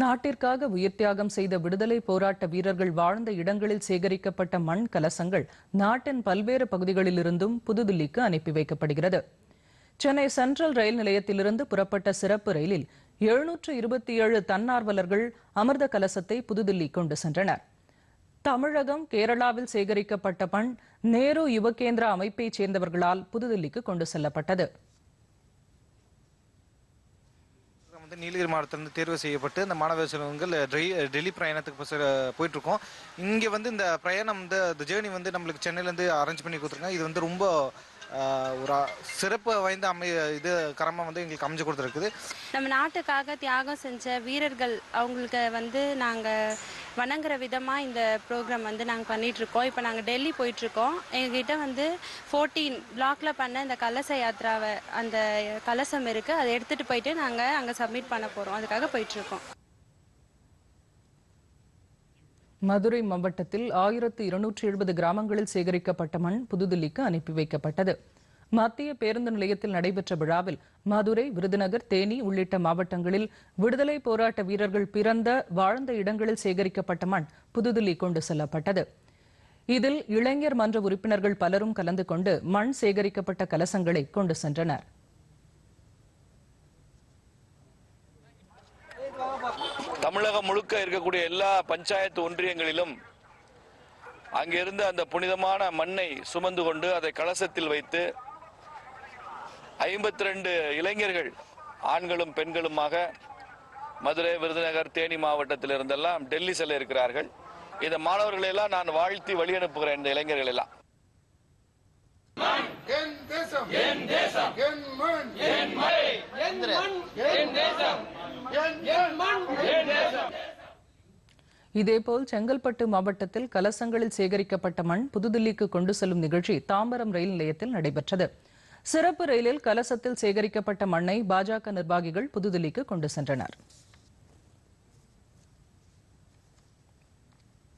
நாட்டிற்காக உயிர் தியாகம் செய்த விடுதலை போராட்ட வீரர்கள் வாழ்ந்த இடங்களில் சேகரிக்கப்பட்ட மண் கலசங்கள் நாட்டின் பல்வேறு பகுதிகளிலிருந்தும் புதுதில்லிக்கு அனுப்பி வைக்கப்படுகிறது. சென்னை சென்ட்ரல் ரயில் நிலையத்திலிருந்து புறப்பட்ட சிறப்பு ரயிலில் எழுநூற்று இருபத்தி ஏழு தன்னார்வலர்கள் அமிர்த கலசத்தை புதுதில்லி கொண்டு சென்றனர். தமிழகம் கேரளாவில் சேகரிக்கப்பட்ட மண் நேரு யுவகேந்திரா அமைப்பைச் சேர்ந்தவர்களால் புதுதில்லிக்கு கொண்டு செல்லப்பட்டது. வந்து நீலகிரி மாவட்டத்திலிருந்து தேர்வு செய்யப்பட்டு இந்த மாணவ செல்வங்கள் டெல்லி பிரயாணத்துக்கு போயிட்டு இருக்கோம் இங்கே வந்து இந்த பிரயாணம் வந்து இந்த ஜேர்னி வந்து நம்மளுக்கு சென்னையிலேருந்து அரேஞ்ச் பண்ணி கொடுத்துருக்காங்க. இது வந்து ரொம்ப ஒரு சிறப்பு வாய்ந்த அமை இது கரமாக வந்து எங்களுக்கு அமைஞ்சு கொடுத்துருக்குது. நம்ம நாட்டுக்காக தியாகம் செஞ்ச வீரர்கள் அவங்களுக்கு வந்து நாங்கள் வணங்குற விதமாக இந்த ப்ரோக்ராம் வந்து நாங்கள் பண்ணிகிட்ருக்கோம் இப்போ நாங்கள் டெல்லி போயிட்டுருக்கோம். எங்ககிட்ட வந்து ஃபோர்டீன் பிளாக்ல பண்ண இந்த கலச யாத்ராவை அந்த கலசம் இருக்குது அதை எடுத்துகிட்டு போயிட்டு நாங்கள் அங்கே சப்மிட் பண்ண போகிறோம் அதுக்காக போயிட்டுருக்கோம். மதுரை மாவட்டத்தில் ஆயிரத்து இருநூற்றி எழுபது கிராமங்களில் சேகரிக்கப்பட்ட மண் புதுதில்லிக்கு அனுப்பி வைக்கப்பட்டது. மத்திய பேருந்து நிலையத்தில் நடைபெற்ற விழாவில் மதுரை விருதுநகர் தேனி உள்ளிட்ட மாவட்டங்களில் விடுதலை போராட்ட வீரர்கள் பிறந்த வாழ்ந்த இடங்களில் சேகரிக்கப்பட்ட மண் புதுதில்லி கொண்டு செல்லப்பட்டது. இதில் இளைஞர் மன்ற உறுப்பினர்கள் பலரும் கலந்து கொண்டு மண் சேகரிக்கப்பட்ட கலசங்களை கொண்டு சென்றனர். தமிழகம் முழுக்க இருக்கக்கூடிய எல்லா பஞ்சாயத்து ஒன்றியங்களிலும் அங்கிருந்து அந்த புனிதமான மண்ணை சுமந்து கொண்டு அதை கலசத்தில் வைத்து ஐம்பத்தி ரெண்டு இளைஞர்கள் ஆண்களும் பெண்களுமாக மதுரை விருதுநகர் தேனி மாவட்டத்தில் இருந்தெல்லாம் டெல்லி செல்ல இருக்கிறார்கள். இந்த மாணவர்களை எல்லாம் நான் வாழ்த்தி வழி அனுப்புகிறேன் இந்த இளைஞர்கள் எல்லாம் என் தேசம் என் தேசம் என் மண் என் மழை என் மண் என் தேசம் என் என் மண். என் தேசம். இதேபோல் செங்கல்பட்டு மாவட்டத்தில் கலசங்களில் சேகரிக்கப்பட்ட மண் புதுதில்லிக்கு கொண்டு செல்லும் நிகழ்ச்சி தாம்பரம் ரயில் நிலையத்தில் நடைபெற்றது. சிறப்பு ரயிலில் கலசத்தில் சேகரிக்கப்பட்ட மண்ணை பாஜக நிர்வாகிகள் புதுதில்லிக்கு கொண்டு சென்றனர்.